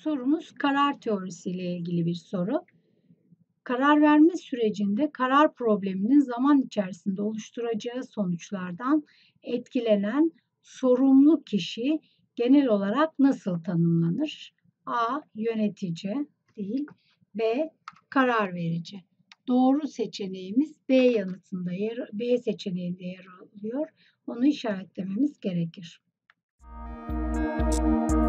sorumuz karar teorisi ile ilgili bir soru. Karar verme sürecinde karar probleminin zaman içerisinde oluşturacağı sonuçlardan etkilenen sorumlu kişi genel olarak nasıl tanımlanır? A. Yönetici değil. B. Karar verici. Doğru seçeneğimiz B yanıtında yer, B seçeneğinde yer alıyor. Onu işaretlememiz gerekir. Müzik